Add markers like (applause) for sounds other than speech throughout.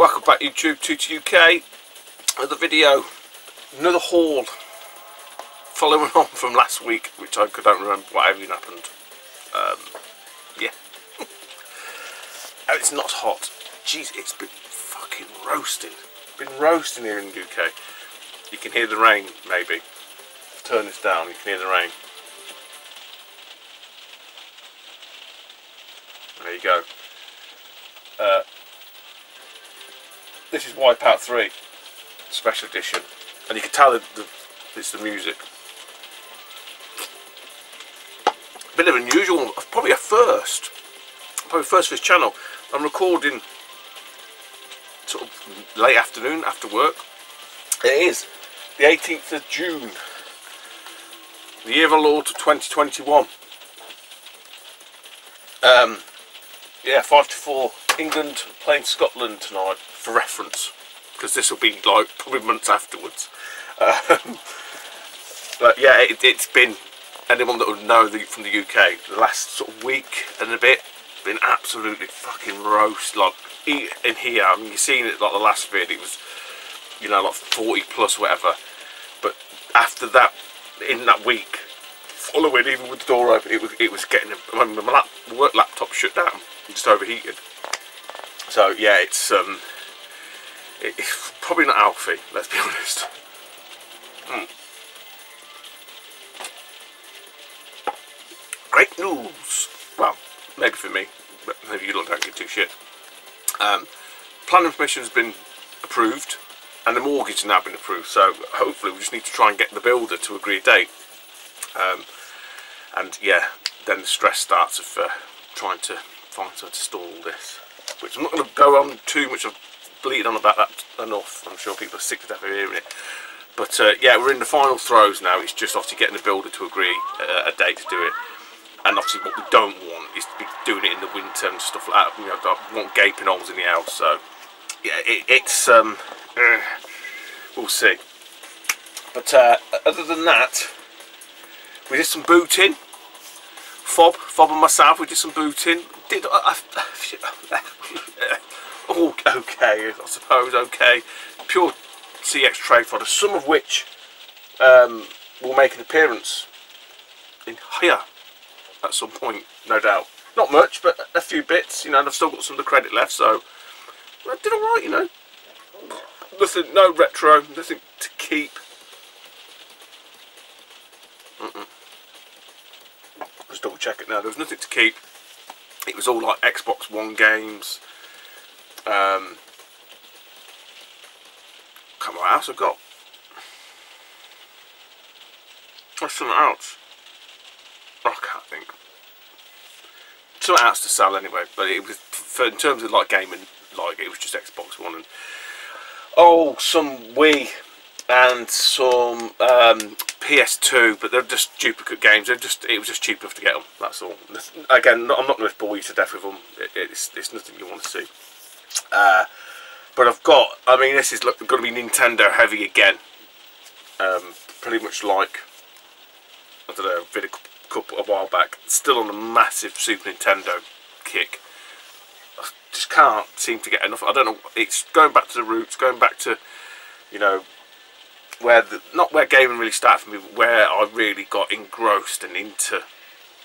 Welcome back YouTube Tooty UK. Another video, another haul. Following (laughs) on from last week, which I don't remember what even happened. Um, yeah. (laughs) and it's not hot. Jeez, it's been fucking roasting. Been roasting here in the UK. You can hear the rain, maybe. Turn this down, you can hear the rain. There you go. Uh, this is Wipeout 3 special edition. And you can tell that the, it's the music. A bit of unusual probably a first. Probably first for this channel. I'm recording sort of late afternoon after work. It is the 18th of June the year of our Lord 2021 um, yeah 5 to 4 England playing Scotland tonight for reference because this will be like probably months afterwards. Um, but yeah it, has been anyone that would know the, from the UK the last sort of week and a bit been absolutely fucking roast like in here. I mean you've seen it like the last vid it was you know like 40 plus whatever. But after that in that week following even with the door open it was it was getting I mean, my lap, work laptop shut down just overheated. So yeah it's um it's (laughs) probably not Alfie, let's be honest. Hmm. Great news! Well, maybe for me, but maybe you don't give two shit. Um, planning permission has been approved and the mortgage has now been approved so hopefully we just need to try and get the builder to agree a date um, and yeah then the stress starts of uh, trying to find someone to install this which I'm not going to go on too much of bleated on about that enough. I'm sure people are sick to death of hearing it. But uh, yeah, we're in the final throes now. It's just obviously getting the builder to agree uh, a date to do it. And obviously what we don't want is to be doing it in the winter and stuff like that. You know, I want gaping holes in the house. So yeah, it, it's, um, uh, we'll see. But uh, other than that, we did some booting. Fob, Fob and myself, we did some booting. Did (laughs) all okay, I suppose, okay. Pure CEX trade fodder, some of which um, will make an appearance in here at some point, no doubt. Not much, but a few bits, you know, and I've still got some of the credit left, so I did alright, you know. Nothing, no retro, nothing to keep. Mm -mm. Just double check it now, there was nothing to keep. It was all like Xbox One games, um, come on, what else I've got? What's something else? Oh, I can't think. Something else to sell anyway, but it was for in terms of like gaming, like it was just Xbox One and oh, some Wii and some um, PS2, but they're just duplicate games. They're just it was just cheap enough to get them. That's all. Again, I'm not going to bore you to death with them. It, it's it's nothing you want to see. Uh, but I've got, I mean, this is going to be Nintendo heavy again. Um, pretty much like, I don't know, a couple a while back. Still on a massive Super Nintendo kick. I just can't seem to get enough. I don't know. It's going back to the roots, going back to, you know, where the not where gaming really started for me, but where I really got engrossed and into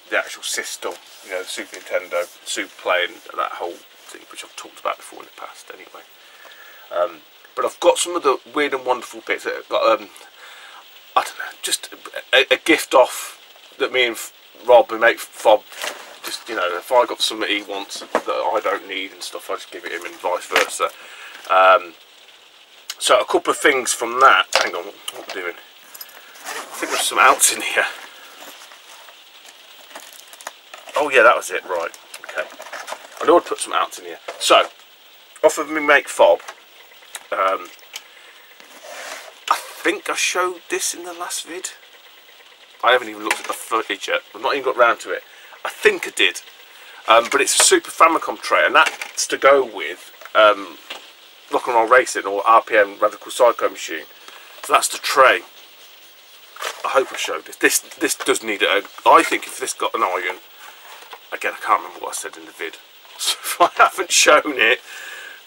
the actual system. You know, the Super Nintendo, Super Play, and that whole which I've talked about before in the past anyway. Um, but I've got some of the weird and wonderful bits that I've got, um, I don't know, just a, a, gift off that me and Rob and mate Fob, just, you know, if I got something he wants that I don't need and stuff, I just give it him and vice versa. Um, so a couple of things from that, hang on, what, am I doing? I think there's some outs in here. Oh yeah, that was it, right, okay. I know I'd put some outs in here. So, off of me make fob, um, I think I showed this in the last vid. I haven't even looked at the footage yet. I've not even got round to it. I think I did. Um, but it's a Super Famicom tray, and that's to go with um, Rock and Roll Racing or RPM Radical Psycho Machine. So that's the tray. I hope I showed this. This this does need a. I think if this got an iron, again I can't remember what I said in the vid. (laughs) So if I haven't shown it,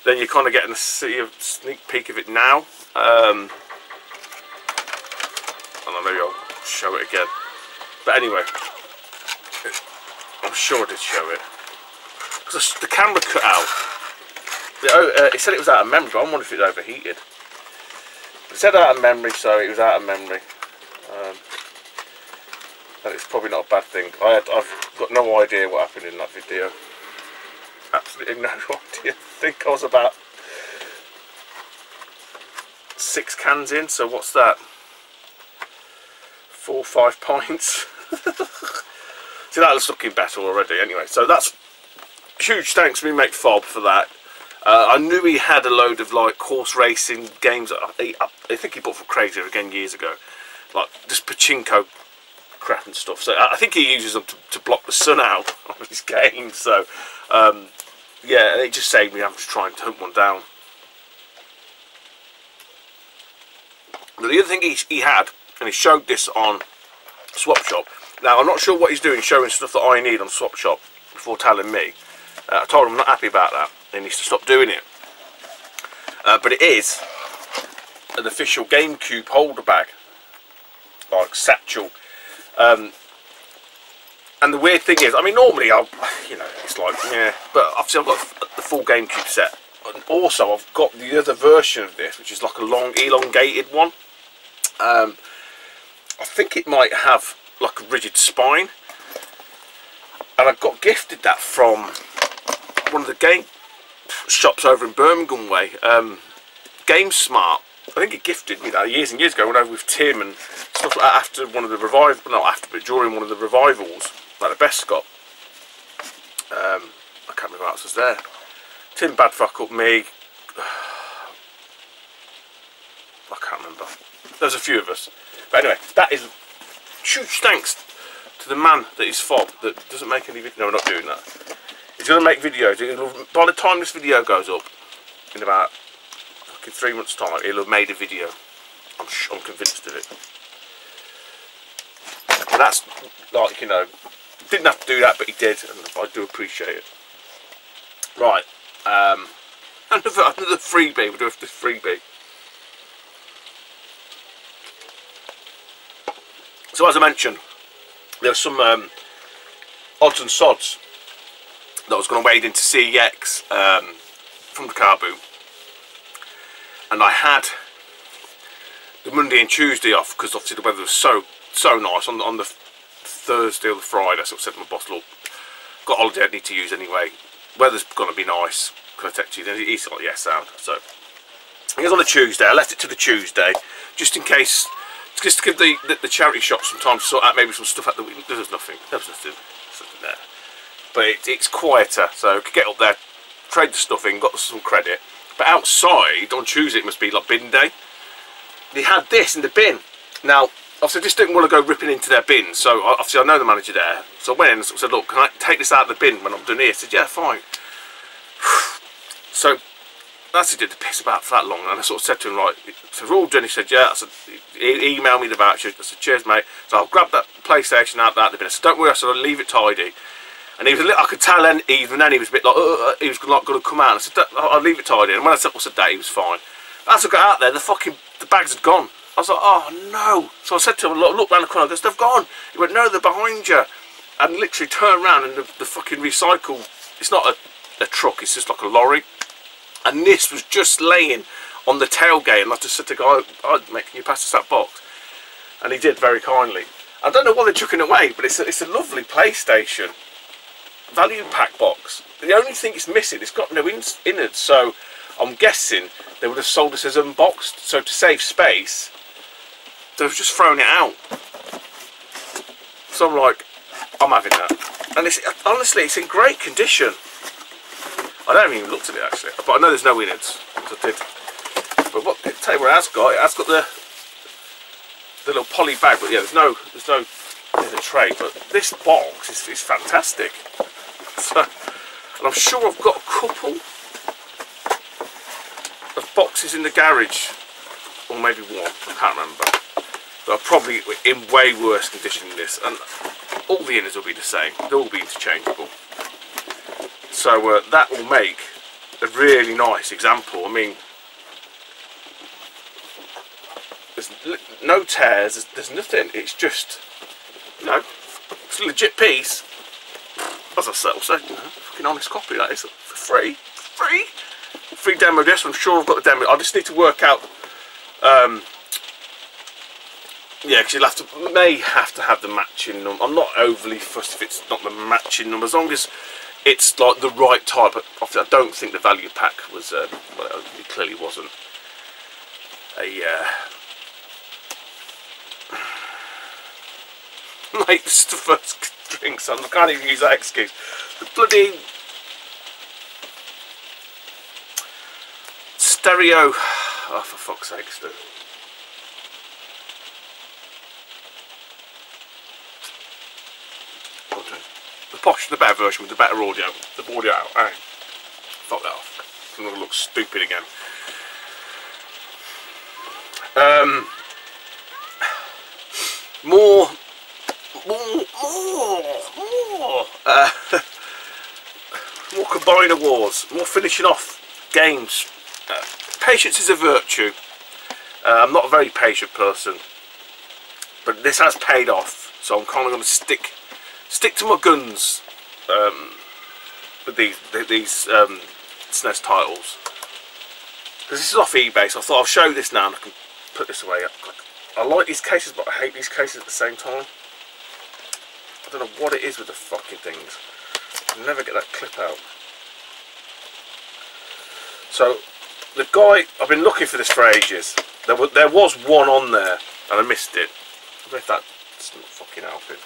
then you're kind of getting a sneak peek of it now. Um, I don't know, maybe I'll show it again. But anyway, I'm sure I did show it. Because the camera cut out. Oh, uh, it said it was out of memory, but I wonder if it overheated. It said out of memory, so it was out of memory. Um, and it's probably not a bad thing. I had, I've got no idea what happened in that video. Absolutely no (laughs) idea. I think I was about six cans in, so what's that? Four five (laughs) pints. (laughs) See, that looks looking better already anyway. So that's huge thanks to me mate Fob for that. Uh, I knew he had a load of like horse racing games. I, I think he bought from Crazy again years ago, like just pachinko crap and stuff. So I think he uses them to, to block the sun out on his games. So um, yeah, it just saved me having to try and hunt one down. The other thing he, he had, and he showed this on Swap Shop. Now I'm not sure what he's doing, showing stuff that I need on Swap Shop before telling me. Uh, I told him I'm not happy about that. He needs to stop doing it. Uh, but it is an official GameCube holder bag, like satchel. Um, and the weird thing is, I mean, normally I'll, you know, it's like, yeah, but obviously I've got the full GameCube set. And also, I've got the other version of this, which is like a long, elongated one. Um, I think it might have like a rigid spine. And I got gifted that from one of the game shops over in Birmingham way, um, Game Smart. I think he gifted me that years and years ago. when I over with Tim and stuff like that after one of the revival, not after, but during one of the revivals, like the best Scott. Um, I can't remember what else was there. Tim Badfuck up me. (sighs) I can't remember. There's a few of us. But anyway, that is huge thanks to the man that is Fob that doesn't make any video. No, we're not doing that. He's going to make videos. by the time this video goes up, in about fucking three months' time, he'll have made a video. I'm, I'm convinced of it. And that's like, you know, didn't have to do that, but he did, and I do appreciate it. Right, um, another, another freebie, we'll do this freebie. So as I mentioned, there's some um, odds and sods that was going to wade into CEX um, from the car boot. And I had the Monday and Tuesday off because obviously the weather was so so nice on, on the Thursday or the Friday. I said to my boss, look, got holiday I need to use anyway. Weather's going to be nice. Can I text you? And he's like, yes, sound. So it was on the Tuesday. I left it to the Tuesday just in case, just to give the, the, the charity shop some time to sort out maybe some stuff at the week. There was nothing. There was nothing, nothing there. But it, it's quieter, so I could get up there, trade the stuff in, got some credit. But outside on Tuesday it must be like bin day. They had this in the bin. Now obviously just didn't want to go ripping into their bin so obviously I know the manager there so I went in and said look can I take this out of the bin when I'm done here he said yeah fine (sighs) so that's he did the piss about for that long and I sort of said to him like so we're all done he said yeah I said he emailed me the voucher I said cheers mate so I'll grab that PlayStation out of that bin I said don't worry I said I'll leave it tidy and he was a little, I could tell then, even then he was a bit like, uh, uh he was like going to come out. I said, I'll leave it tidy. And when I said, I said that, he was fine. As I got out there, the fucking, the bags had gone. I was like, oh no. So I said to him, look, look the corner, I goes, they've gone. He went, no, they're behind you. And literally turned around and the, the fucking recycle, it's not a, a truck, it's just like a lorry. And this was just laying on the tailgate. And I just said to the guy, oh, mate, can you pass us that box? And he did very kindly. I don't know why they took it away, but it's a, it's a lovely PlayStation value pack box. The only thing it's missing, it's got no innards, so I'm guessing they would have sold this as unboxed. So to save space, they've just thrown it out. So I'm like, I'm having that. And it's honestly, it's in great condition. I don't even looked at it actually, but I know there's no innards. I did. But what? What it has got. It has got the the little poly bag, but yeah, there's no there's no in the tray. But this box is, is fantastic. (laughs) So, and I'm sure I've got a couple of boxes in the garage, or maybe one. I can't remember that are probably in way worse condition than this and all the inners will be the same they'll all be interchangeable so uh, that will make a really nice example. I mean, there's no tears, there's, nothing. It's just, you know, it's a legit piece. As I said, say, you know, fucking honest copy that is for free, free, free demo disc. I'm sure I've got the demo. I just need to work out. Um, yeah, because you'll have to may have to have the matching number. I'm not overly fussed if it's not the matching number, as long as it's like the right type. I don't think the value pack was. Um, well, it clearly wasn't a. Uh, (sighs) like this is the first drink, I can't even use that excuse. The bloody stereo. (sighs) Oh, for fuck's sake, Stu. The posh, the better version with the better audio. The audio out. Hey, fuck that off. I'm gonna look stupid again. Um, more, more, more, more. Uh, (laughs) more combiner wars. More finishing off games. Uh, patience is a virtue. Uh, I'm not a very patient person, but this has paid off. So I'm kind of going to stick stick to my guns um, with these these um, SNES titles. Because this is off eBay, so I thought I'll show this now and I can put this away. I like these cases, but I hate these cases at the same time. I don't know what it is with the fucking things. I never get that clip out. So, the guy, I've been looking for this for ages. There, was, there was one on there, and I missed it. I bet that's not fucking helping.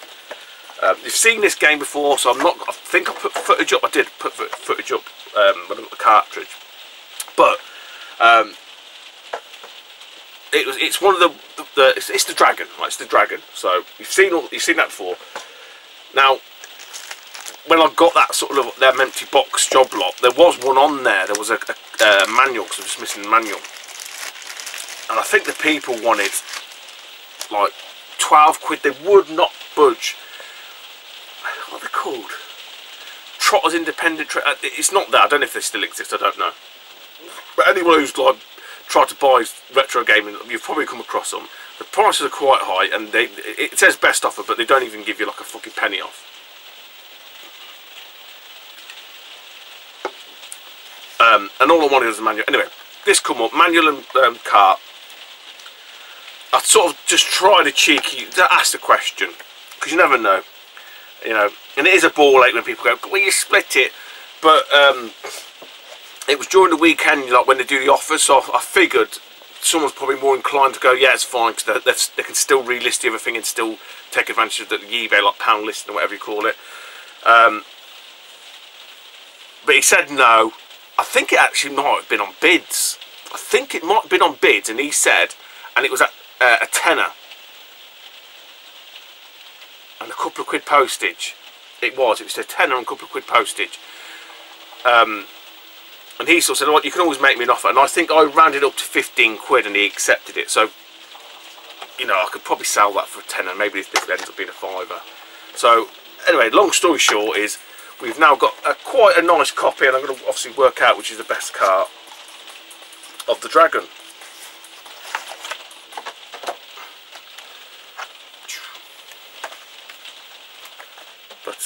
Um, you've seen this game before, so I'm not. I think I put footage up. I did put footage up um, when I got the cartridge, but um, it was. It's one of the. the, the it's, it's, the dragon. Right? It's the dragon. So you've seen all, you've seen that before. Now, when I got that sort of them empty box job lot, there was one on there. There was a, a, a manual because I'm just missing the manual, and I think the people wanted like 12 quid. They would not budge what are they called? Trotters Independent. Uh, it's not that. I don't know if they still exist. I don't know. But anyone who's like tried to buy retro gaming, you've probably come across them. The prices are quite high, and they it says best offer, but they don't even give you like a fucking penny off. Um, and all I wanted was a manual. Anyway, this come up manual and um. I sort of just tried a cheeky ask the question because you never know you know, and it is a ball ache when people go, well, you split it, but um, it was during the weekend, like when they do the offers, so I figured someone's probably more inclined to go, yeah, it's fine, because they, they, can still relist thing and still take advantage of the eBay, like pound listing or whatever you call it. Um, but he said no. I think it actually might have been on bids. I think it might have been on bids, and he said, and it was at uh, a tenner and a couple of quid postage. It was, it was a tenner and a couple of quid postage. Um, and he sort of said, well, you can always make me an offer. And I think I rounded up to 15 quid and he accepted it. So, you know, I could probably sell that for a tenner. Maybe this ends up being a fiver. So, anyway, long story short is we've now got a, quite a nice copy and I'm going to obviously work out which is the best car of the Dragon.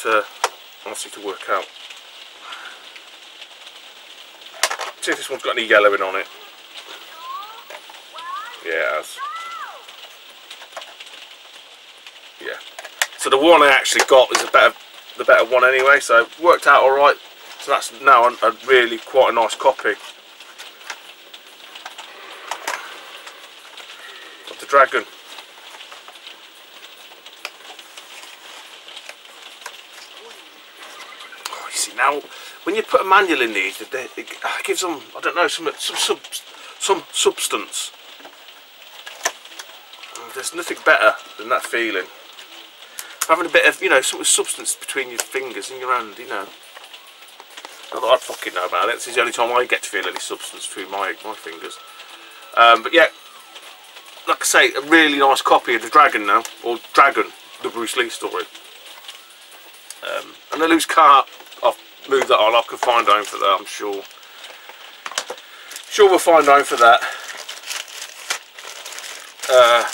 Uh, honestly to work out. See if this one's got any yellowing on it. Yeah, it. Yeah. So the one I actually got is a better, the better one anyway. So worked out all right. So that's now a, a really quite a nice copy of the Dragon. Now, when you put a manual in these, it, gives them, I don't know, some some some substance. There's nothing better than that feeling. Having a bit of, you know, sort of substance between your fingers and your hand, you know. Not that I fucking know about it. This is the only time I get to feel any substance through my my fingers. Um, but yeah, like I say, a really nice copy of the Dragon now, or Dragon, the Bruce Lee story. Um, and the loose cart move that on. I can find home for that, I'm sure. Sure, we'll find home for that. Uh,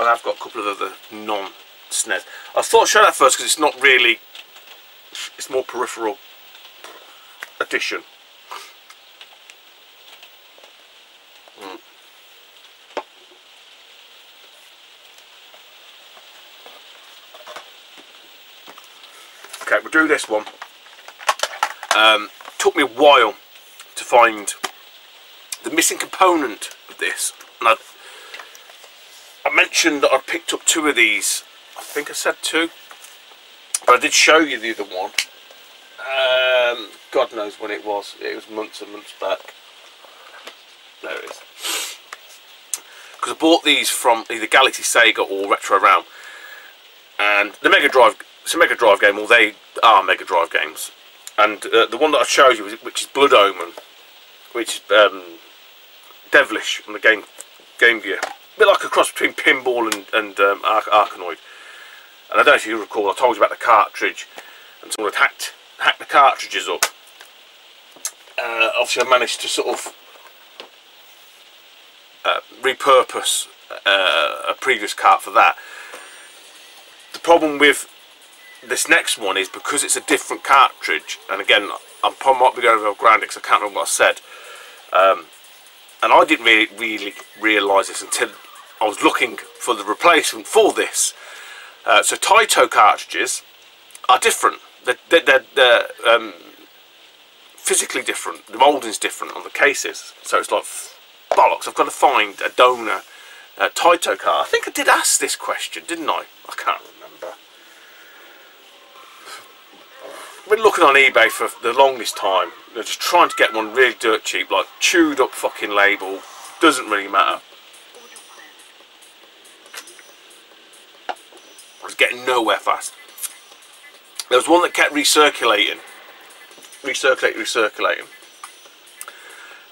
and I've got a couple of other non-SNES. I thought I'd show that first because it's not really, it's more peripheral addition. Mm. Do this one. Um, took me a while to find the missing component of this. And I, I mentioned that I picked up two of these. I think I said two. But I did show you the other one. Um, God knows when it was. It was months and months back. There it is. Because I bought these from either Galaxy Sega or Retro Realm. And the Mega Drive, it's a Mega Drive game, or they are Mega Drive games. And uh, the one that I showed you, which is Blood Omen, which is um, devilish on the game Game Gear. A bit like a cross between Pinball and, and um, Ar Arkanoid. And I don't know if you recall, I told you about the cartridge. And someone had hacked, hacked the cartridges up. Uh, obviously I managed to sort of uh, repurpose uh, a previous cart for that. The problem with this next one is because it's a different cartridge, and again, I'm probably might be going over ground because I can't remember what I said. Um, and I didn't really, really realise this until I was looking for the replacement for this. Uh, so Taito cartridges are different. They're, they're, they're, um, physically different. The moulding's different on the cases. So it's like bollocks. I've got to find a donor uh, Taito card. I think I did ask this question, didn't I? I can't remember. I've been looking on eBay for the longest time. Know, just trying to get one really dirt cheap, like chewed up fucking label. Doesn't really matter. I was getting nowhere fast. There was one that kept recirculating. Recirculate, recirculating.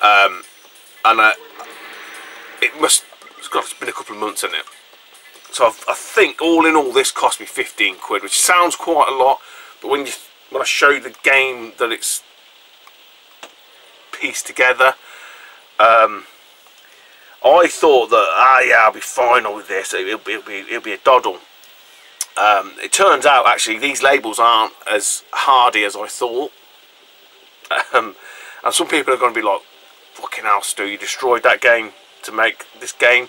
Um, and uh, it must, it's got, it's been a couple of months in it. So I've, i think all in all this cost me 15 quid, which sounds quite a lot, but when you when I show the game that it's pieced together, um, I thought that ah yeah I'll be fine with this. It'll be it'll be, it'll be a doddle. Um, it turns out actually these labels aren't as hardy as I thought. Um, and some people are going to be like, fucking hell Stu, you destroyed that game to make this game.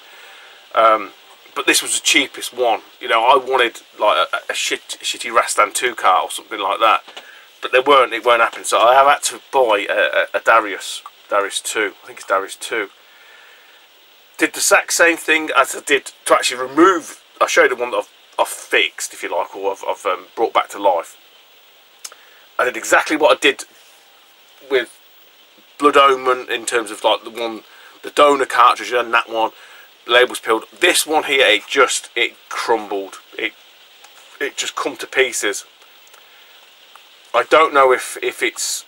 Um, but this was the cheapest one. You know, I wanted like a, a shit, a shitty Rastan 2 car or something like that. But they weren't, it won't happen. So I have had to buy a, a, a Darius, Darius 2. I think it's Darius 2. Did the exact same thing as I did to actually remove, I showed the one that I've I've fixed, if you like, or I've, I've um, brought back to life. I did exactly what I did with Blood Omen in terms of like the one, the donor cartridge and that one, labels peeled. This one here, it just, it crumbled. It, it just come to pieces. I don't know if, if it's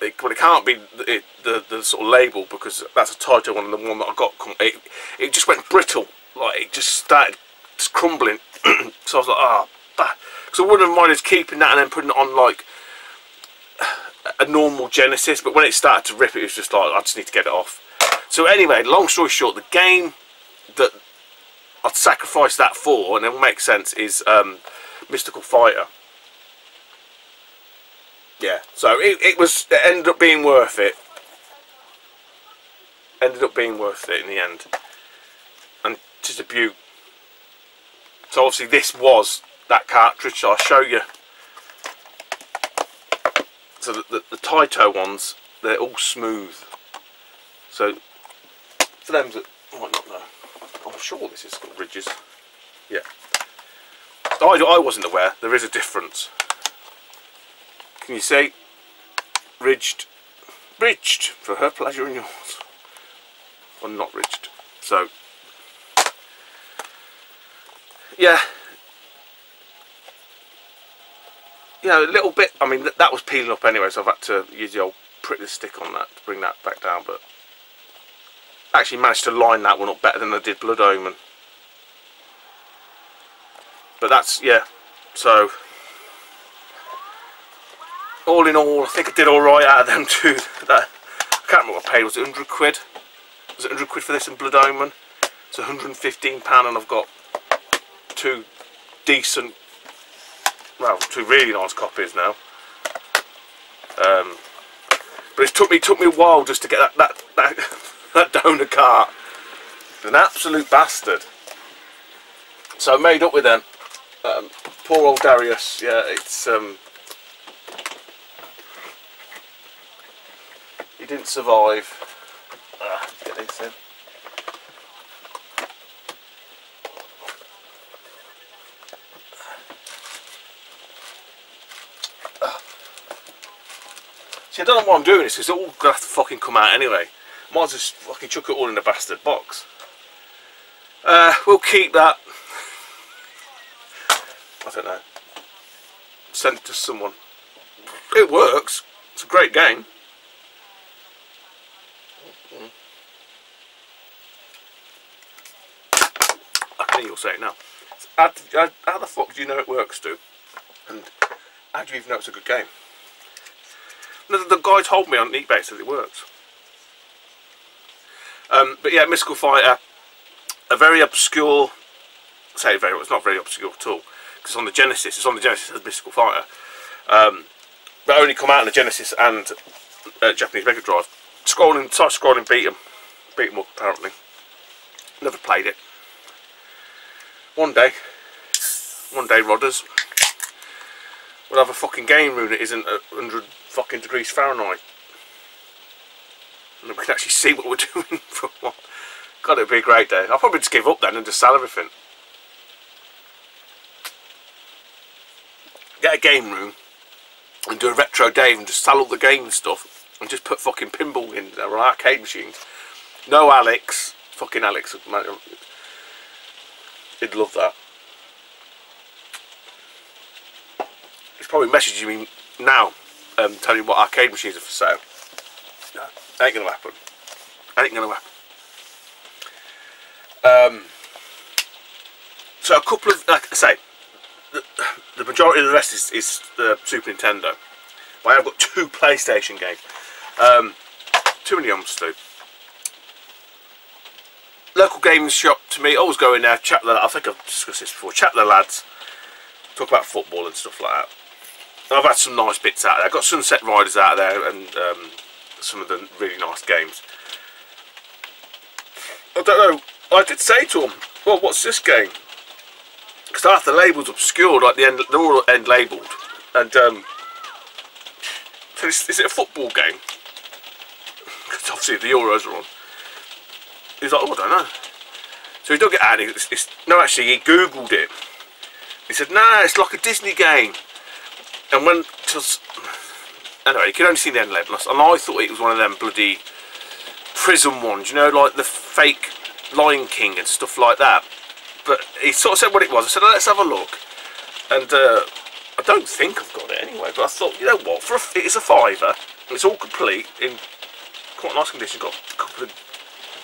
it, well, it can't be the, the, the sort of label because that's a Taito one and the one that I got it, it just went brittle like it just started just crumbling. (clears throat) so I was like, ah, oh, because I wouldn't have minded keeping that and then putting it on like a normal Genesis. But when it started to rip, it was just like I just need to get it off. So anyway, long story short, the game that I'd sacrifice that for, and it will make sense, is um, Mystical Fighter. Yeah, so it, it was it ended up being worth it. Ended up being worth it in the end. And just a. So obviously this was that cartridge, I'll show you. So the, the, the Taito ones, they're all smooth. So for them that might not know, I'm sure this has got ridges. Yeah. So I, I wasn't aware, there is a difference. Can you see? Ridged. Ridged for her pleasure and yours. Or not ridged. So yeah you know a little bit I mean that was peeling up anyway so I've had to use the old prick the stick on that to bring that back down but actually managed to line that one up better than I did Blood Omen but that's yeah so all in all, I think I did alright out of them two. That, I can't remember what I paid, was it 100 quid? Was it 100 quid for this in Blood Omen? It's 115 pound and I've got two decent, well, two really nice copies now. Um, but it took me took me a while just to get that that that, (laughs) that donor cart. An absolute bastard. So I made up with them. Um, poor old Darius. Yeah, it's um, he didn't survive. Ah, get this in. See, I don't know what I'm doing this. It's all to fucking come out anyway. Might as well just fucking chuck it all in a bastard box. Uh, we'll keep that. I don't know. Send it to someone. It works. It's a great game. I can hear you say it now. How, how, the fuck do you know it works, dude? And how do you even know it's a good game? The, the guy told me on eBay says it works. Um, but yeah, Mystical Fighter, a very obscure, say very, it's not very obscure at all, because it's on the Genesis, it's on the Genesis as Mystical Fighter. Um, but only come out on the Genesis and uh, Japanese Mega Drive. Scrolling, started scrolling, beat them, beat them up apparently. Never played it. One day, one day, Rodders, we'll have a fucking game room that isn't 100 fucking degrees Fahrenheit. And we can actually see what we're (laughs) doing for. God, it'd be a great day. I'll probably just give up then and just sell everything. Get a game room and do a retro Dave and just sell all the game stuff and just put fucking pinball in there or arcade machines. No Alex. Fucking Alex. He'd love that. He's probably messaging me now um, telling me what arcade machines are for sale. Ain't gonna happen. Ain't gonna happen. Um, so a couple of, like I say, the, the majority of the rest is, is the Super Nintendo. But I have got (laughs) two PlayStation games. Um, too many umps to do. Local games shop to me, always go in there, chat the I think I've discussed this before, chat the lads, talk about football and stuff like that. I've had some nice bits out there. I've got Sunset Riders out there and um, some of the really nice games. I don't know. I did say to him, well, what's this game? Because half the labels obscured, like the end, they're all end labelled. And, um, so is, is it a football game? Because obviously the Euros are on. He's like, oh, I don't know. So he dug it out. It's, it's, no, actually, he Googled it. He said, nah, it's like a Disney game and when anyway, you can only see the end label, and I thought it was one of them bloody prism ones, you know, like the fake Lion King and stuff like that. But he sort of said what it was. I said, let's have a look, and uh, I don't think I've got it anyway. But I thought, you know what, for a, it's a fiver, it's all complete in quite nice condition. Got a couple of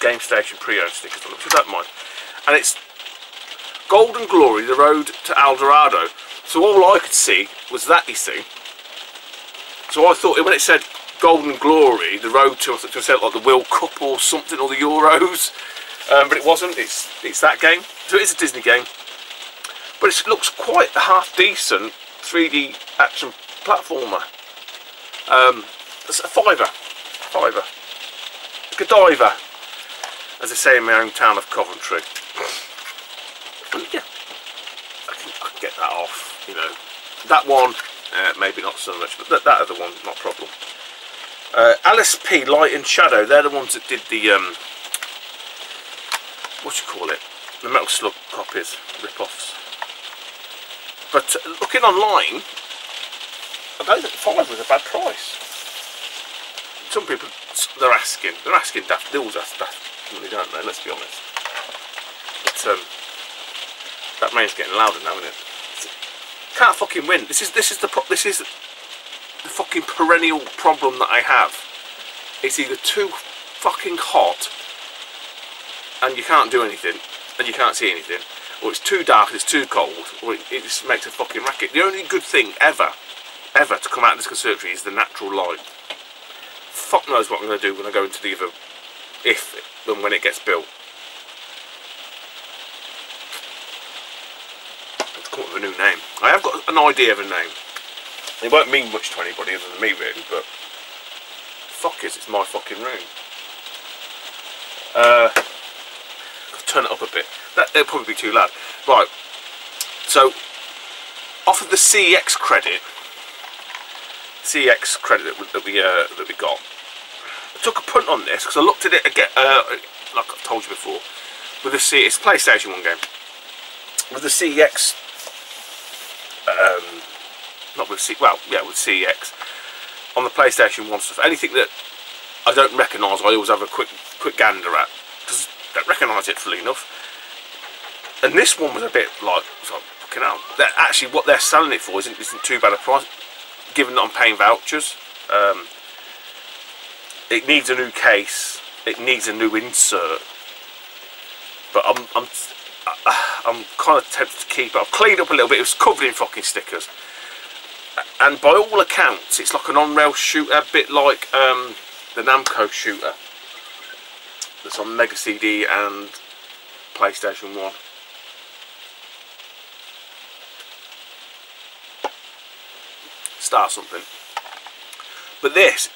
Game Station pre-owned stickers on it, which I don't mind, and it's Gold and Glory, the road to El Dorado. So all I could see was that, you see. So I thought, when it said Gold and Glory, the road to, I thought it said like the World Cup or something, or the Euros. Um, but it wasn't, it's, it's that game. So it is a Disney game. But it looks quite a half decent 3D action platformer. Um, it's a fiver. Fiver. Godiva, as they say in my own town of Coventry. yeah, I I can get that off you know, that one, uh, maybe not so much, but that, that other one, not a problem. Uh, Light and Shadow, they're the ones that did the, um, what you call it, the Metal Slug copies, rip-offs. But uh, looking online, I don't think five was a bad price. Some people, they're asking, they're asking daft deals, that's daft money, don't they, let's be honest. But, um, that main's getting louder now, isn't it? Can't fucking win. This is this is the this is the fucking perennial problem that I have. It's either too fucking hot and you can't do anything and you can't see anything, or it's too dark and it's too cold, or it, it just makes a fucking racket. The only good thing ever ever to come out of this conservatory is the natural light. Fuck knows what I'm going to do when I go into the other, if and when it gets built. Up with a new name. I have got an idea of a name. It won't mean much to anybody other than me really, but fuck is it's my fucking room. Uh, turn it up a bit. That it'll probably be too loud. Right. So, off of the CEX credit, CEX credit that we, that we, uh, that we got, I took a punt on this because I looked at it again, uh, like I've told you before, with the C, it's PlayStation 1 game. With the um, not with C, well, yeah, with CEX, on the PlayStation 1 stuff, anything that I don't recognise, I always have a quick quick gander at, because I don't recognise it fully enough. And this one was a bit like, so, fucking hell, that actually what they're selling it for isn't, isn't too bad a price, given that I'm paying vouchers. Um, it needs a new case, it needs a new insert, but I'm, I'm, I'm kind of tempted to keep it. I've cleaned up a little bit, it was covered in fucking stickers and by all accounts it's like an on-rail shooter a bit like um, the Namco shooter. That's on Mega CD and PlayStation 1 start something. But this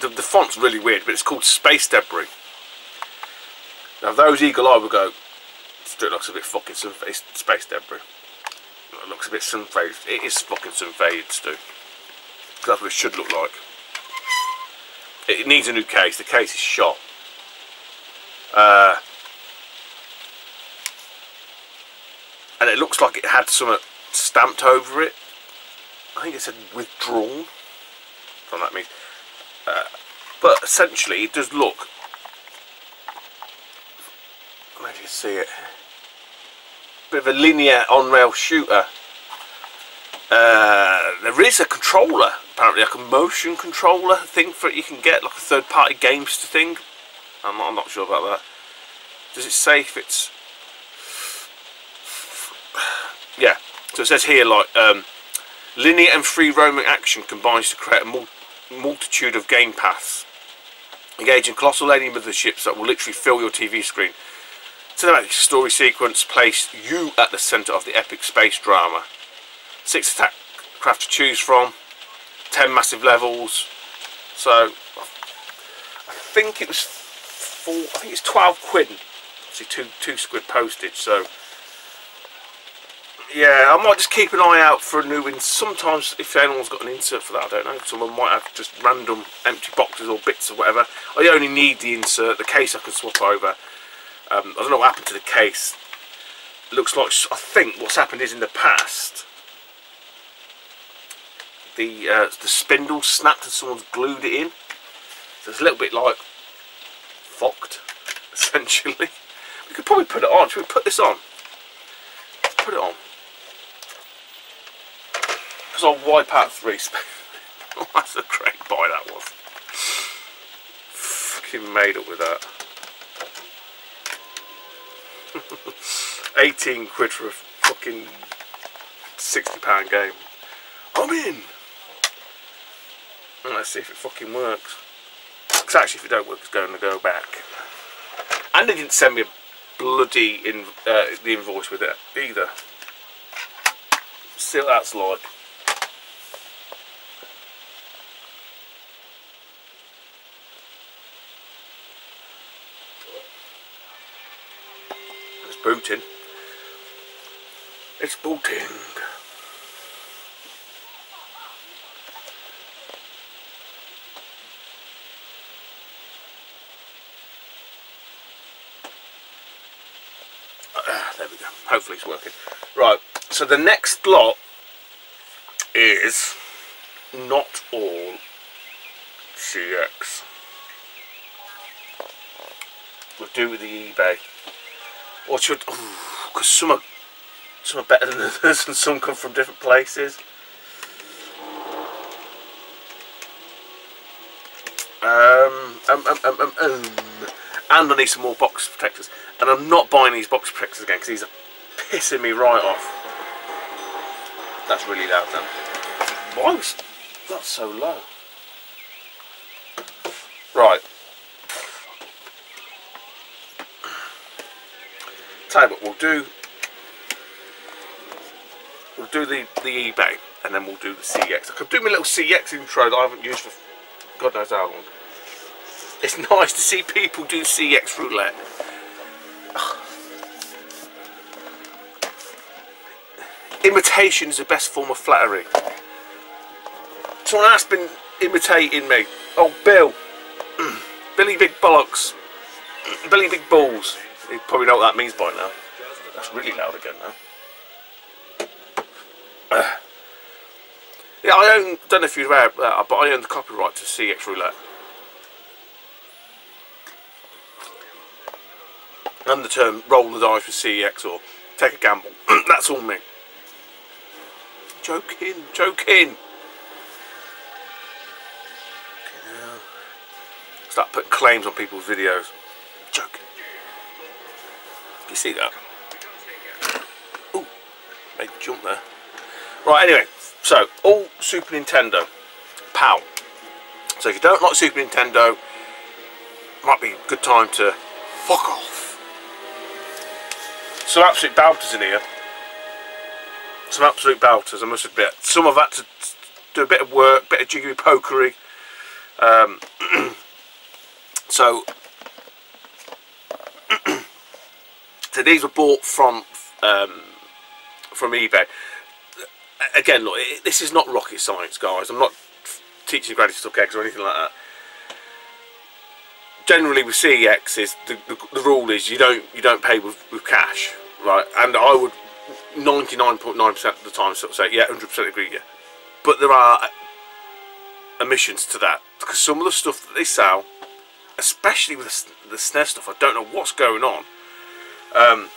the, the font's really weird but it's called Space Debris. Now those eagle eye will go it looks a bit fucking space debris it looks a bit sun-faded. It is fucking sun-faded, Stu. That's what it should look like. It needs a new case. The case is shot. Uh, and it looks like it had some stamped over it. I think it said withdrawn. What that means. Uh, but essentially, it does look. Where do you see it? Bit of a linear on-rail shooter. Uh, there is a controller, apparently like a motion controller thing for it you can get, like a third-party games thing. I'm not, I'm not sure about that. Does it say if it's... Yeah, so it says here like um, linear and free roaming action combines to create a mul multitude of game paths. Engaging colossal alien motherships that will literally fill your TV screen. Cinematic story sequence placed you at the centre of the epic space drama. Six attack craft to choose from, ten massive levels. So I think it was four. I think it's twelve quid. See, two two squid postage. So yeah, I might just keep an eye out for a new one. Sometimes if anyone's got an insert for that, I don't know. Someone might have just random empty boxes or bits or whatever. I only need the insert. The case I can swap over. Um, I don't know what happened to the case. looks like, I think what's happened is in the past, the uh, the spindle snapped and someone's glued it in. So it's a little bit like fucked, (laughs) essentially. We could probably put it on. Should we put this on? put it on. Because I'll wipe out three three (laughs) oh, That's a great buy that was. Fucking made up with that. (laughs) 18 quid for a fucking 60 pound game. I'm in! let's see if it fucking works. Because actually if it don't work it's going to go back. And they didn't send me a bloody in, uh, the invoice with it either. See what that's like. Booting. It's booting. Uh, there we go. Hopefully it's working. Right, so the next lot is not all CEX. We'll do the eBay. Or should, because some are some are better than (laughs) others, and some come from different places. Um, um, um, um, um, um, and I need some more box protectors. And I'm not buying these box protectors again because these are pissing me right off. That's really loud then. Why was that so low? Right. Tell you what, we'll do we'll do the, the eBay and then we'll do the CEX. I could do my little CEX intro that I haven't used for God knows how long. It's (laughs) nice to see people do CEX roulette. (sighs) Imitation is the best form of flattery. Someone has been imitating me. Oh, Bill. (clears throat) Billy Big Bollocks. Billy Big Balls. You probably know what that means by now. That's really loud again now. Uh, yeah, I own, don't know if you're aware, uh, but I own the copyright to CEX Roulette. And the term roll the dice with CEX or take a gamble. (clears throat) That's all me. Joking, joking. Start putting claims on people's videos. You see that? Ooh, made jump there. Right, anyway, so all Super Nintendo, PAL. So if you don't like Super Nintendo, might be a good time to fuck off. Some absolute belters in here. Some absolute belters, I must admit. Some of that to do a bit of work, bit of jiggery pokery. Um, (clears throat) so So these were bought from um, from eBay. Again, look, this is not rocket science, guys. I'm not teaching granny stuck eggs or anything like that. Generally, with CEX, is the, the, the, rule is you don't you don't pay with, with cash, right? And I would 99.9% of the time sort of say, yeah, 100% agree, yeah. But there are omissions to that because some of the stuff that they sell, especially with the, the SNES stuff, I don't know what's going on um,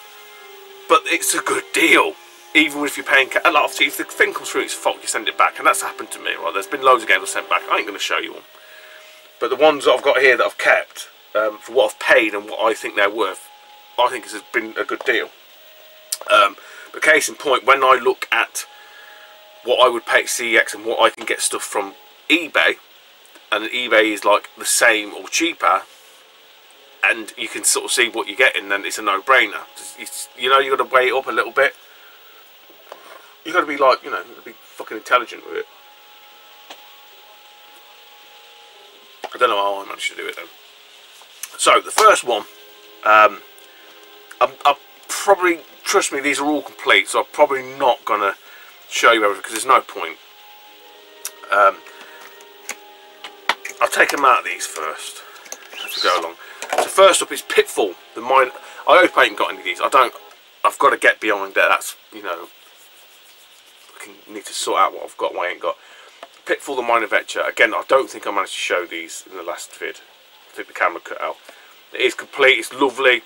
but it's a good deal, even if you're paying a lot. Obviously, if the thing comes through, it's fault. You send it back, and that's happened to me. Right, there's been loads of games I've sent back. I ain't going to show you them, but the ones that I've got here that I've kept um, for what I've paid and what I think they're worth, I think has been a good deal. Um, but case in point, when I look at what I would pay at CEX and what I can get stuff from eBay, and eBay is like the same or cheaper, and you can sort of see what you're getting, then it's a no-brainer. You know, you've got to weigh it up a little bit. You've got to be like, you know, be fucking intelligent with it. I don't know how I managed to do it though. So the first one, um, I'm, I'm, probably trust me, these are all complete, so I'm probably not gonna show you everything because there's no point. Um, I'll take them out of these first as we go along. So first up is Pitfall. The mine. I hope I ain't got any of these. I don't. I've got to get beyond that. That's you know. I can, need to sort out what I've got. What I ain't got. Pitfall, the Mayan Adventure. Again, I don't think I managed to show these in the last vid. I think the camera cut out. It is complete. It's lovely.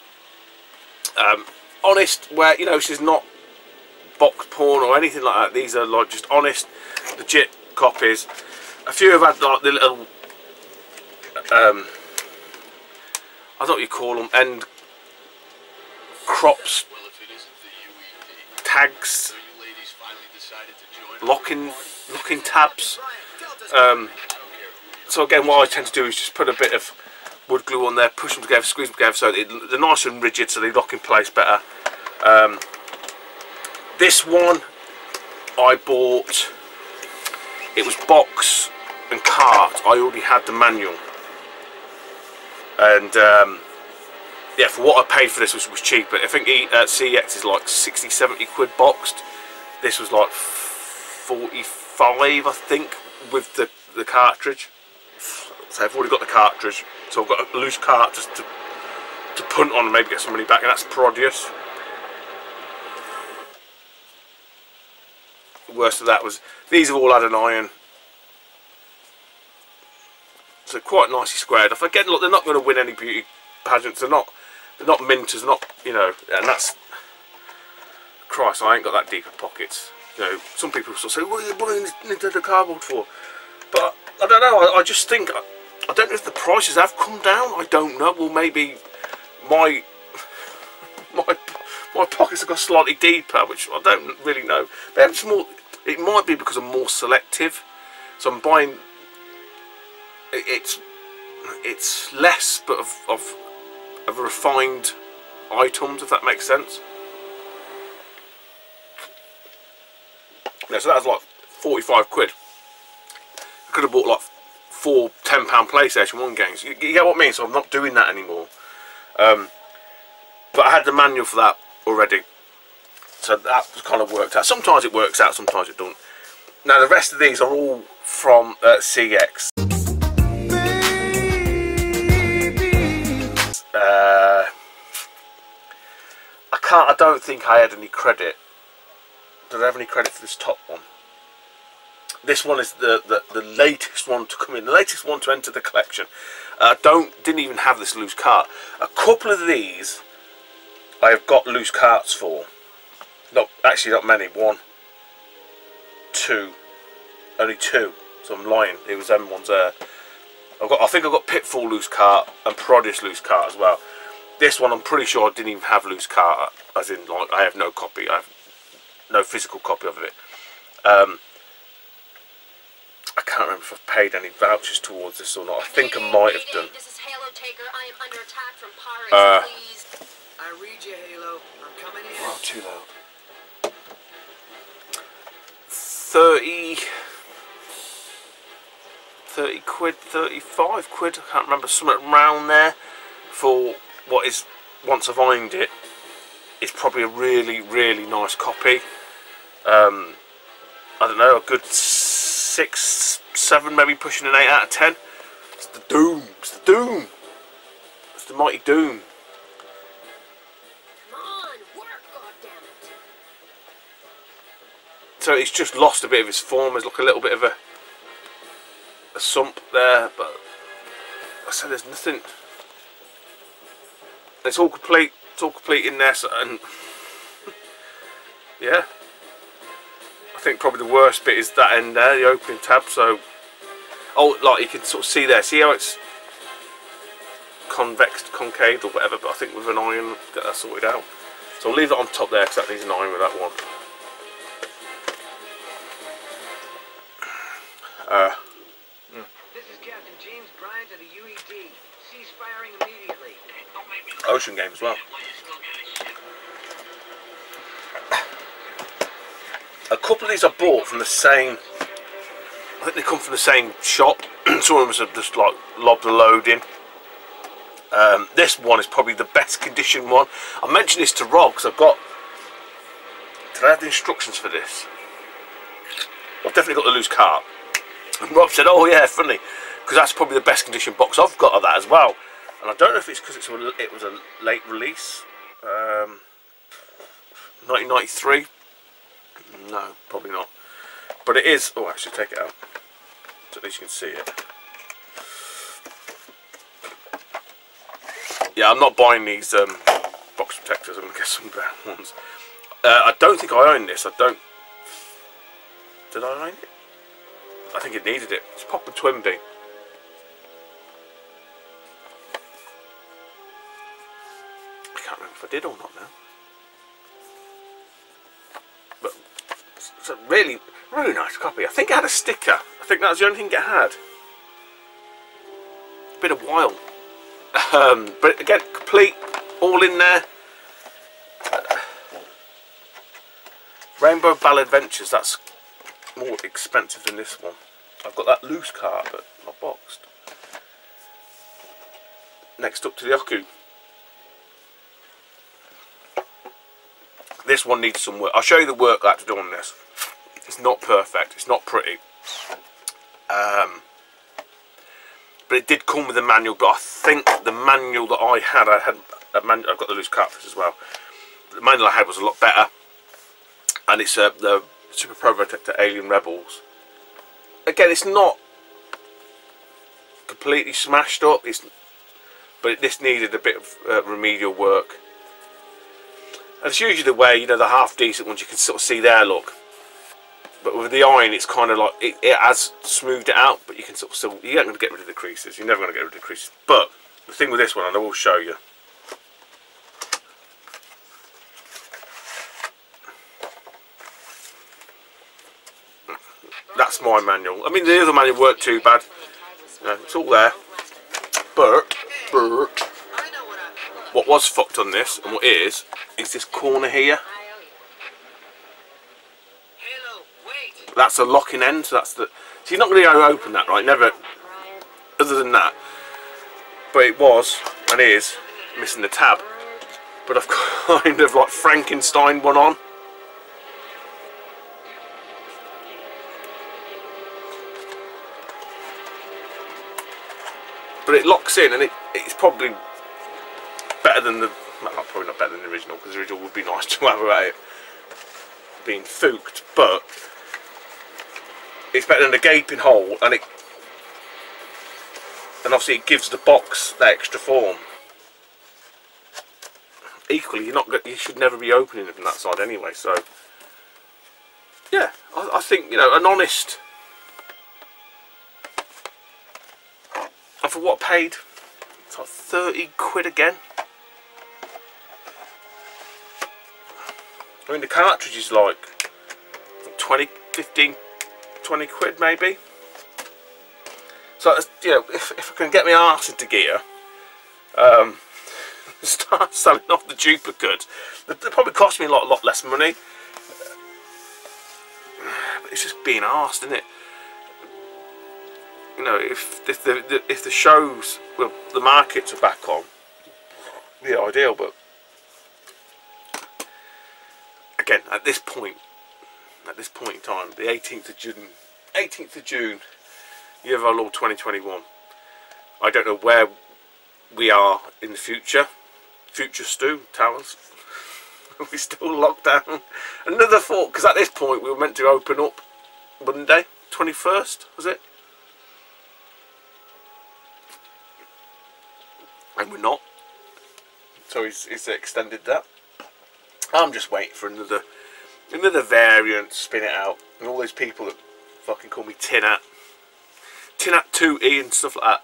Um, honest, where you know she's not box porn or anything like that. These are like just honest, legit copies. A few have had like the little um, I don't know what you call them, end crops, tags, locking, locking tabs. Um, so again, what I tend to do is just put a bit of wood glue on there, push them together, squeeze them together so they're nice and rigid so they lock in place better. Um, this one I bought, it was box and cart, I already had the manual and um, yeah for what I paid for this was, was cheap but I think uh, CEX is like 60 70 quid boxed. This was like 45 I think with the, the cartridge. So I've already got the cartridge so I've got a loose cart just to, to punt on and maybe get some money back and that's Produce worst of that was these have all had an iron so quite nicely squared off. Again, look, they're not going to win any beauty pageants. They're not. They're not minters. Not you know. And that's. Christ, I ain't got that deep of pockets. You know, some people sort say, "What are you buying Nintendo cardboard for?" But I don't know. I, I just think I don't know if the prices have come down. I don't know. Well, maybe my (laughs) my my pockets have got slightly deeper, which I don't really know. It's more. It might be because I'm more selective So I'm buying. It's it's less, but of of, of refined items, if that makes sense. Yeah, so that was like 45 quid. I could have bought like four £10 PlayStation 1 games. You, you, get what I mean? So I'm not doing that anymore. Um, but I had the manual for that already. So that kind of worked out. Sometimes it works out, sometimes it don't. Now the rest of these are all from uh, CEX. Can't, I don't think I had any credit. Did I have any credit for this top one? This one is the, the, the latest one to come in, the latest one to enter the collection. I uh, don't didn't even have this loose cart. A couple of these I have got loose carts for. Not actually not many. One, two, only two. So I'm lying. It was them ones there. I've got. I think I've got Pitfall loose cart and Parodius loose cart as well. This one I'm pretty sure I didn't even have loose car, as in like I have no copy. I have no physical copy of it. Um, I can't remember if I've paid any vouchers towards this or not. I think I might have done. This is Halo Taker. I am under attack from pirates. Uh, Please. I read you, Halo. I'm coming in. Oh, too low. 30, 30 quid, 35 quid, I can't remember, something around there for what is, once I've owned it is probably a really, really nice copy. Um, I don't know, a good 6, 7, maybe pushing an 8 out of 10. It's the Doom, it's the Doom. It's the mighty Doom. On, work, goddammit. so it's just lost a bit of its form. There's like a little bit of a a sump there, but I said there's nothing. It's all complete. It's all complete in there, so, and (laughs) yeah, I think probably the worst bit is that end there, the opening tab. So, oh, like you can sort of see there. See how it's convex concave, or whatever. But I think with an iron, get that sorted out. So I'll leave it on top there because that needs an iron with that one. Uh, This is Captain James Bryant of the UED. Cease firing immediately. Ocean game as well. A couple of these I bought from the same. I think they come from the same shop. (clears throat) Some of them have just like lobbed a load in. Um, this one is probably the best condition one. I mentioned this to Rob because I've got. Did I have the instructions for this? I've definitely got the loose cart. And Rob said, "Oh yeah, funny, because that's probably the best condition box I've got of that as well." And I don't know if it's because it's a, it was a late release, um, 1993. No, probably not. But it is. Oh, actually, take it out so at least you can see it. Yeah, I'm not buying these um, box protectors. I'm gonna get some brown (laughs) ones. Uh, I don't think I own this. I don't. Did I own it? I think it needed it. It's Pop'n Twinbee. If I did or not now. But it's a really, really nice copy. I think it had a sticker. I think that was the only thing it had. Been a while. Um, but again, complete, all in there. Rainbow Bell Adventures, that's more expensive than this one. I've got that loose card, but not boxed. Next up to the Oku. This one needs some work. I'll show you the work I had to do on this. It's not perfect. It's not pretty. Um, but it did come with a manual. But I think the manual that I had, I had a man, I've got the loose cartridge as well. The manual I had was a lot better, and it's uh, the Super Probotector Alien Rebels. Again, it's not completely smashed up. It's but this needed a bit of uh, remedial work. It's usually the way, you know, the half decent ones you can sort of see their look. But with the iron, it's kind of like, it, it has smoothed it out, but you can sort of still, you ain't going to get rid of the creases. You're never going to get rid of the creases. But the thing with this one, and I will show you. That's my manual. I mean, the other manual weren't too bad. You know, it's all there. But, but, what was fucked on this, and what is, is this corner here. That's a locking end. So that's the. So you're not going to open that, right? Never. Other than that. But it was and is missing the tab. But I've (laughs) kind of like Frankenstein one on. But it locks in, and it, it's probably better than the. Probably not better than the original, because the original would be (laughs) nice to have about it being fooked, but it's better than a gaping hole, and it and obviously it gives the box that extra form. Equally, you're not. You should never be opening it from that side anyway. So, yeah, I, I think you know an honest. And for what paid, it's like thirty quid again. I mean, the cartridge is like 20, 15, 20 quid maybe. So, you know, if, if I can get my arse into gear, um, (laughs) start selling off the duplicates, they probably cost me a lot, lot less money. But it's just being asked, isn't it? You know, if if the, the if the shows, well, the markets are back on, it'd ideal. But again, at this point, at this point in time, the 18th of June, 18th of June, year of our Lord 2021. I don't know where we are in the future. Future Stu Towers. (laughs) We still locked down? Another thought, because at this point we were meant to open up Monday, 21st, was it? And we're not. So he's, he's extended that. I'm just waiting for another another variant, spin it out. And all those people that fucking call me Tinat. Tinat 2E and stuff like that.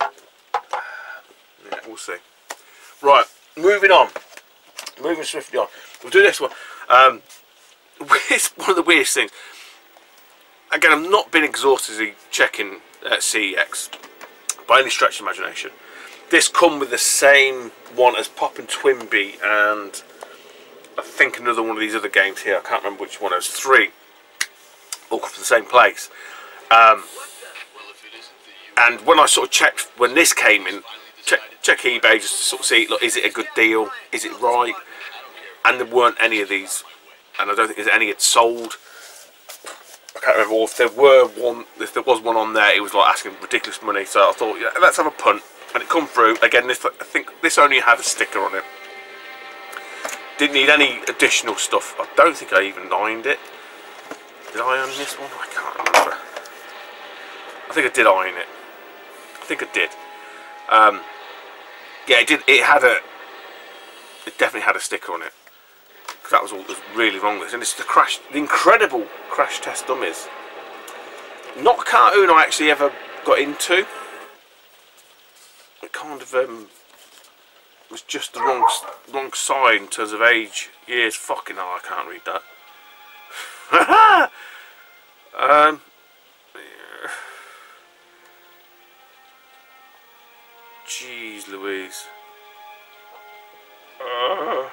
(sighs) Yeah, we'll see. Right, moving on. Moving swiftly on. We'll do this one. Um, (laughs) it's one of the weirdest things. Again, I've not been exhaustively checking uh, CEX by any stretch of imagination. This come with the same one as Pop and Twinbee and I think another one of these other games here. I can't remember which one. There's three. All come from the same place. Um, and when I sort of checked when this came in, check, check eBay just to sort of see, look, is it a good deal? Is it right? And there weren't any of these, and I don't think there's any had sold. I can't remember if there were one, if there was one on there, it was like asking ridiculous money. So I thought, yeah, let's have a punt, and it come through. Again, this I think this only had a sticker on it. Didn't need any additional stuff. I don't think I even ironed it. Did I iron this one? I can't remember. I think I did iron it. I think I did. Um, yeah, it did. It had a. It definitely had a sticker on it. 'Cause that was all was really wrong with it. And it's the crash, the incredible crash test dummies. Not a cartoon I actually ever got into. It kind of um, was just the wrong wrong side in terms of age, years. Fucking hell, I can't read that. (laughs) um, Jeez Louise. Uh,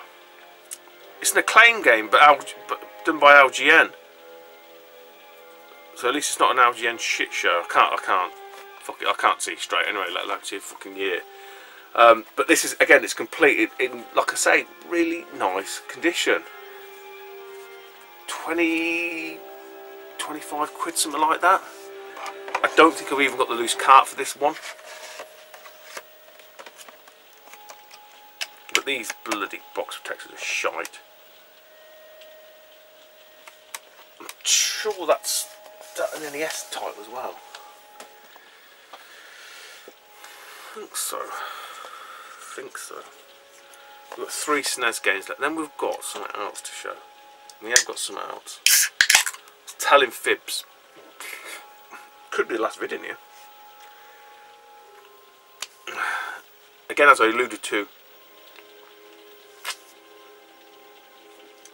it's an acclaim game, but, but done by LJN. So at least it's not an LJN shit show. I can't, I can't, fuck it, I can't see straight anyway, let alone see a fucking year. Um, but this is, again, it's completed in, like I say, really nice condition. 20, 25 quid, something like that. I don't think I've even got the loose cart for this one. But these bloody box protectors are shite. I'm sure that's that an NES type as well. I think so. I think so. We've got three SNES games left. Then we've got something else to show. We have got something else. Telling fibs. (laughs) Could be the last vid in here. again, as I alluded to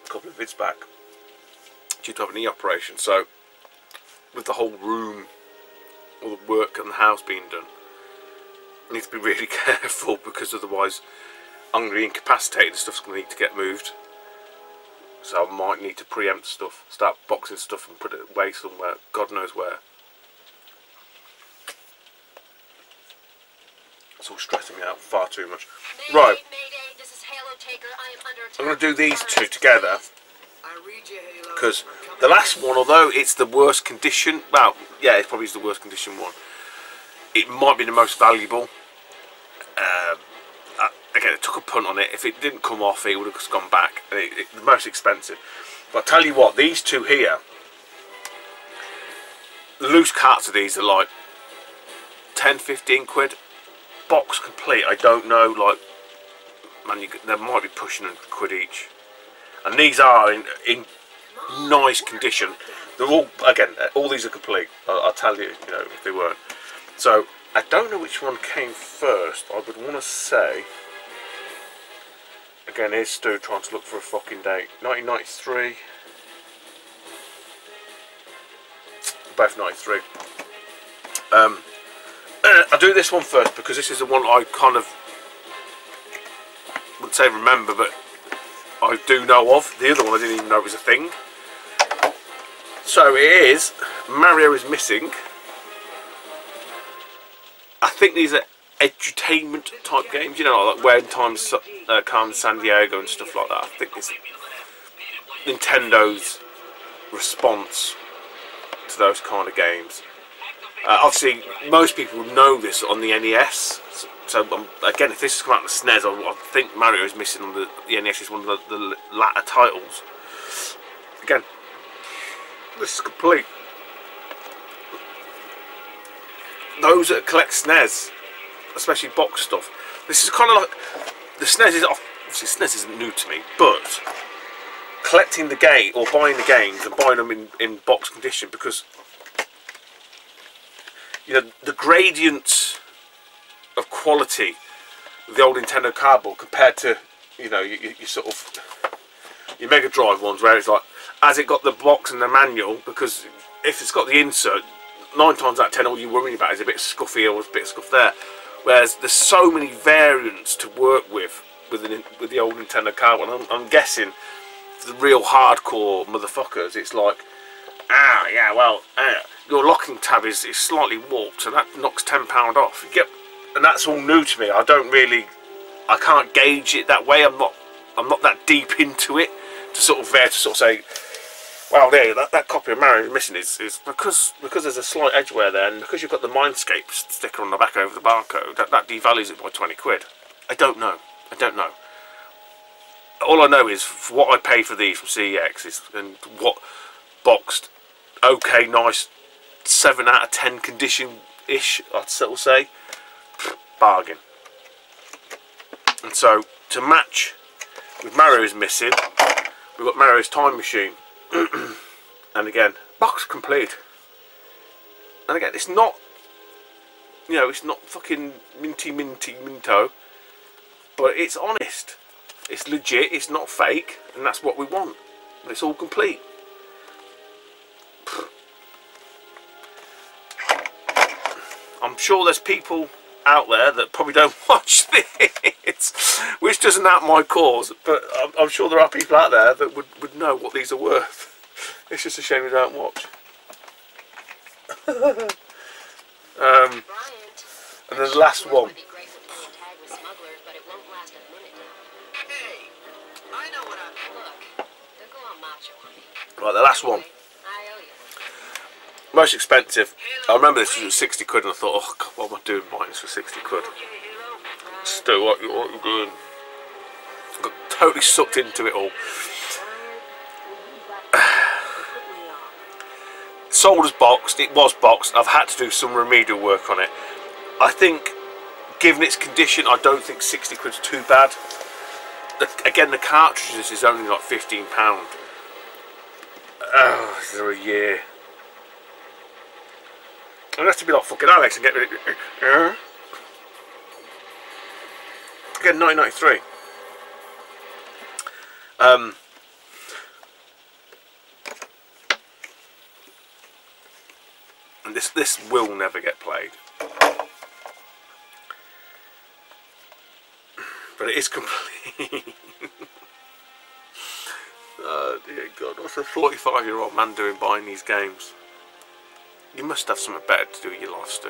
a couple of vids back, due to have a knee operation, so with the whole room, all the work and the house being done, I need to be (laughs) really careful because otherwise I'm going to be incapacitated and stuff's going to need to get moved. So I might need to preempt stuff, start boxing stuff and put it away somewhere, God knows where. It's all stressing me out far too much. Mayday, Right, Mayday, this is Halo Taker. I am under. I'm going to do these two together because the last one, although it's the worst condition, well, yeah, it probably is the worst condition one. It might be the most valuable. Uh, again, it took a punt on it. If it didn't come off, it would have just gone back. It, it, the most expensive. But I tell you what, these two here, loose carts of these are like 10, 15 quid. Box complete, I don't know, like, man, you, they might be pushing a quid each. And these are in, in nice condition. They're all again. All these are complete. I'll, I'll tell you, you know, if they weren't. So I don't know which one came first. I would want to say. Again, here's Stu trying to look for a fucking date. 1993. Both 93. Um, (clears throat) I'll do this one first because this is the one I kind of wouldn't say remember, but I do know of. The other one I didn't even know was a thing. So it is Mario is missing. I think these are edutainment type games, you know, like When Time uh, Carmen Sandiego and stuff like that. I think it's Nintendo's response to those kind of games. Uh, obviously, most people know this on the NES. So, um, again, if this has come out on the SNES, I, I think Mario is missing on the, the NES. Is one of the, the latter titles. Again, this is complete. Those that collect SNES, especially box stuff, this is kind of like the SNES is off- obviously SNES isn't new to me, but collecting the game or buying the games and buying them in, in box condition because you know the gradient of quality the old Nintendo cardboard compared to you know your sort of your Mega Drive ones where it's like has it got the box and the manual because if it's got the insert nine times out of ten all you're worrying about is a bit scuffy or a bit scuff there. Whereas there's so many variants to work with with the, with the old Nintendo cardboard I'm, I'm guessing the real hardcore motherfuckers it's like ah yeah well uh, your locking tab is, is slightly warped and that knocks £10 off. You get and that's all new to me. I don't really I can't gauge it that way. I'm not I'm not that deep into it to sort of there to sort of say well there that, that copy of Mario is missing is, is because because there's a slight edge wear there and because you've got the Mindscape sticker on the back over the barcode that, that devalues it by 20 quid. I don't know. I don't know. All I know is what I paid for these from CEX is and what boxed okay nice 7 out of 10 condition ish I'd of say bargain. And so to match with Mario's missing we've got Mario's time machine. (clears throat) And again box complete. And again it's not you know it's not fucking minty minty minto but it's honest. It's legit it's not fake and that's what we want. It's all complete. I'm sure there's people out there that probably don't (laughs) watch this, which doesn't help my cause, but I'm, I'm sure there are people out there that would, would know what these are worth. (laughs) It's just a shame we don't watch. (laughs) um, and then the last one. would be great for playing tag with smugglers, but it won't last a minute now. Hey, I know what I'm. Look, don't go all macho on me. Right, the last one. I. Most expensive. I remember this was 60 quid and I thought, oh, God, what am I doing buying this for 60 quid? Stu, what, you- what are you doing? Got totally sucked into it all. (sighs) sold as boxed. It was boxed. I've had to do some remedial work on it. I think, given its condition, I don't think 60 quid's too bad. The, again, the cartridges is only like 15 pound. Oh, they're a year. I'm gonna have to be like fucking Alex and get rid of. Again, 1993. Um, and this this will never get played. But it is complete. (laughs) oh dear God, what's a 45 year old man doing buying these games? You must have something better to do with your life, Stu.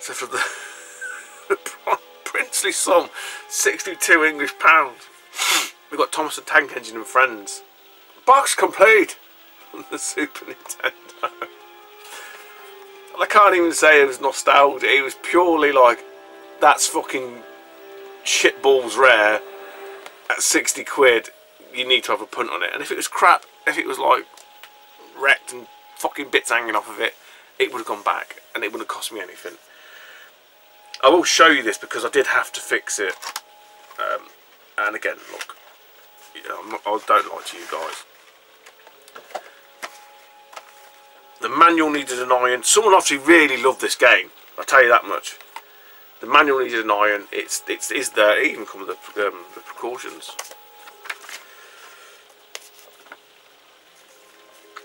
So for the, (laughs) princely sum, 62 English pounds, we've got Thomas the Tank Engine and Friends. Box complete on (laughs) the Super Nintendo. I can't even say it was nostalgia, it was purely like, that's fucking shitballs rare at 60 quid, you need to have a punt on it. And if it was crap, if it was like wrecked and fucking bits hanging off of it, it would have gone back and it wouldn't have cost me anything. I will show you this because I did have to fix it. Um, and again, look, you know, I don't lie to you guys. The manual needed an iron. Someone obviously really loved this game. I'll tell you that much. The manual needed an iron. It's it's is there. It even comes with the, um, the precautions.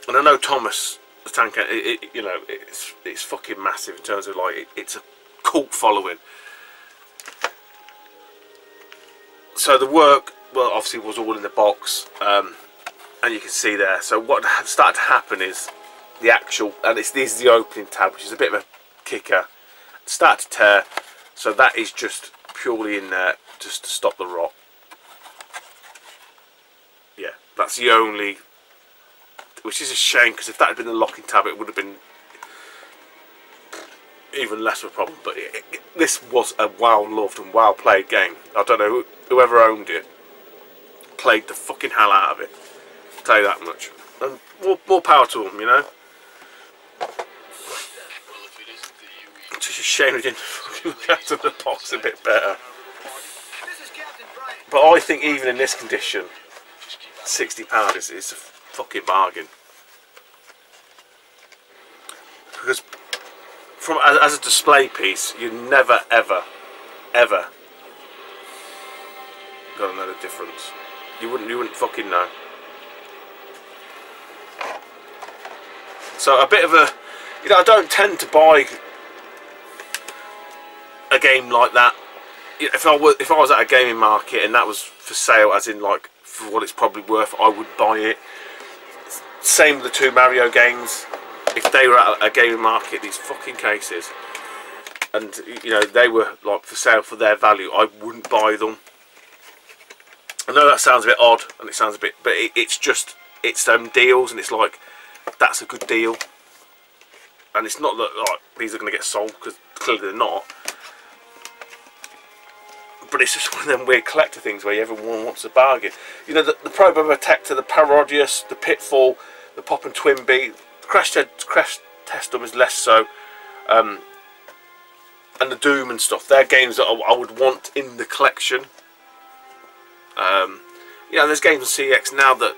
And I know Thomas the tank. It, it, you know, it's it's fucking massive in terms of like it, it's a cult following. So the work, well, obviously was all in the box, um, and you can see there. So what started to happen is the actual, and it's this is the opening tab, which is a bit of a kicker. Start to tear, so that is just purely in there just to stop the rot. Yeah, that's the only, which is a shame because if that had been the locking tab, it would have been even less of a problem. But it, it, this was a well loved and well played game. I don't know whoever owned it played the fucking hell out of it. I'll tell you that much. And more, more power to them, you know. It's just a shame we didn't fucking look after the box a bit better. But I think even in this condition, sixty pound is, is a fucking bargain. Because from as, as a display piece, you never ever, ever gonna know the difference. You wouldn't you wouldn't fucking know. So a bit of a you know, I don't tend to buy a game like that if I was if I was at a gaming market and that was for sale, as in like for what it's probably worth, I would buy it. Same with the two Mario games. If they were at a gaming market, these fucking cases, and you know they were like for sale for their value, I wouldn't buy them. I know that sounds a bit odd, and it sounds a bit, but it, it's just it's them deals, and it's like that's a good deal. And it's not that like these are going to get sold because clearly they're not but it's just one of them weird collector things where everyone wants a bargain. You know, the, the Probotector, the Parodius, the Pitfall, the Pop and Twinbee, the Crash, Crash Testum is less so, um, and the Doom and stuff. They're games that I, I would want in the collection. Um, you know, there's games on CEX now that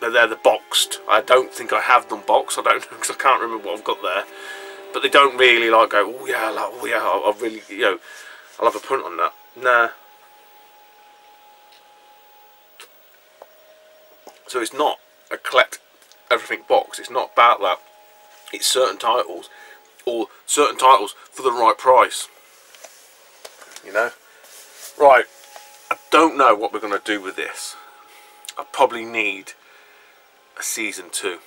they're there, the boxed. I don't think I have them boxed. I don't (laughs) know because I can't remember what I've got there. But they don't really like go. Oh yeah, like, oh yeah. I, I really, you know. I'll have a punt on that. Nah. So it's not a collect everything box. It's not about that. It's certain titles or certain titles for the right price. You know? Right. I don't know what we're going to do with this. I probably need a season two.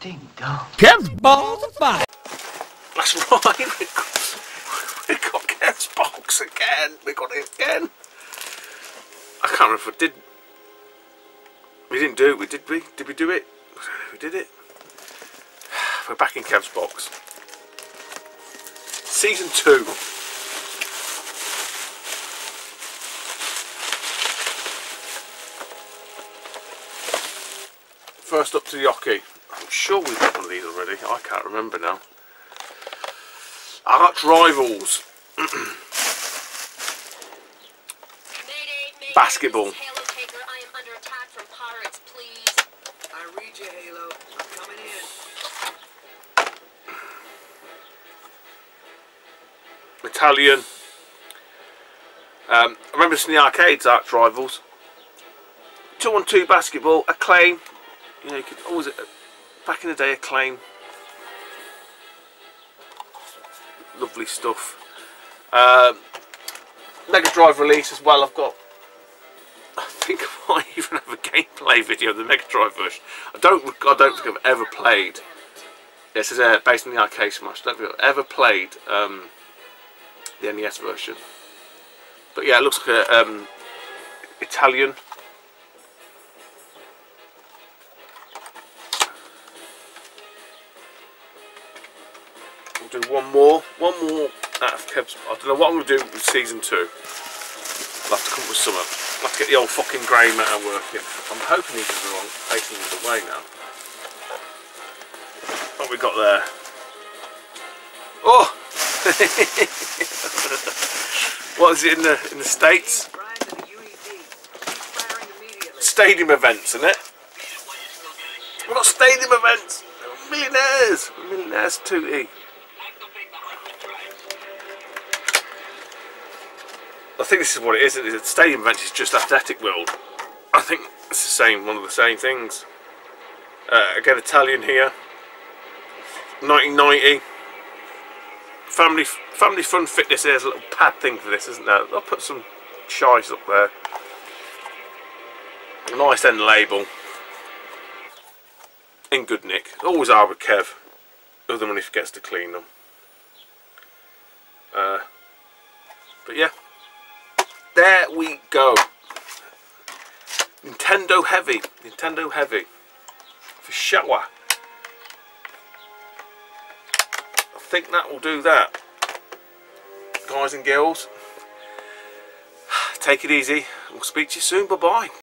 Ding dong. Kev's balls of fire. That's right. We got, we got box again. We got it again. I can't remember if we did. We didn't do it. We did we? Did we do it? (sighs) We did it. (sighs) We're back in Kev's box. Season two. First up to the Yoki. I'm sure we've got one of these already. I can't remember now. Arch rivals. Mayday, mayday, Basketball. this is Halo Taker. I am under attack from pirates, please. I read you, Halo. I'm coming in. Italian. Um, I remember this in the arcades, Arch Rivals. Two on two basketball, acclaim. You know, you could always back in the day, acclaim. Lovely stuff. Um, Mega Drive release as well. I've got. I think I might (laughs) even have a gameplay video of the Mega Drive version. I don't. I don't think I've ever played. This is uh, based on the arcade smash. I don't think I've ever played um, the NES version. But yeah, it looks like a um, Italian. We'll do one more, one more out of Kev's. I don't know what I'm going to do with season two. I'll have to come up with something. I'll have to get the old fucking grey matter working. I'm hoping he's in the wrong, facing the way now. What we got there? Oh! (laughs) what is it in the in the states? Stadium events, isn't it? We've got stadium events. Millionaires, millionaires 2E. I think this is what it is. Isn't it? The stadium events is just athletic world. I think it's the same, one of the same things. Uh, again, Italian here. 1990. Family, family fun fitness. There's a little pad thing for this, isn't there? I'll put some shies up there. Nice end label. In good nick. Always are with Kev. Other than when he forgets to clean them. Uh, but yeah. There we go. Nintendo Heavy. Nintendo Heavy. For shower. I think that will do that. Guys and girls. (sighs) Take it easy. We'll speak to you soon. Bye bye.